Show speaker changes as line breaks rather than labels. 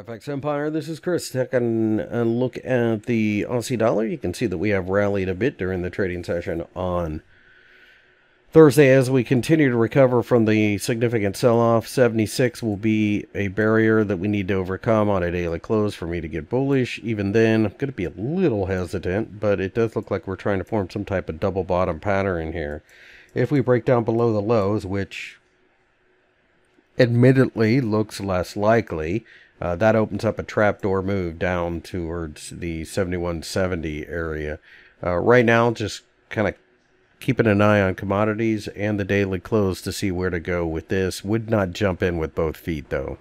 FX Empire. This is Chris taking a look at the Aussie dollar. You can see that we have rallied a bit during the trading session on Thursday as we continue to recover from the significant sell-off. 76 will be a barrier that we need to overcome on a daily close for me to get bullish. Even then, I'm going to be a little hesitant, but it does look like we're trying to form some type of double bottom pattern here. If we break down below the lows, which admittedly looks less likely, uh, that opens up a trapdoor move down towards the 7170 area. Uh, right now, just kind of keeping an eye on commodities and the daily close to see where to go with this. Would not jump in with both feet, though.